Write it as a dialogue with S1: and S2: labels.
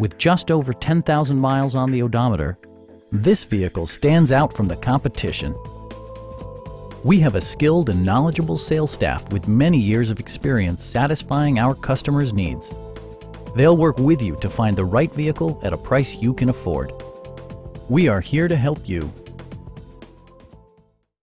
S1: With just over 10,000 miles on the odometer, this vehicle stands out from the competition. We have a skilled and knowledgeable sales staff with many years of experience satisfying our customers' needs. They'll work with you to find the right vehicle at a price you can afford. We are here to help you